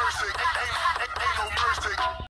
mercy. Ain't, ain't, ain't no mercy.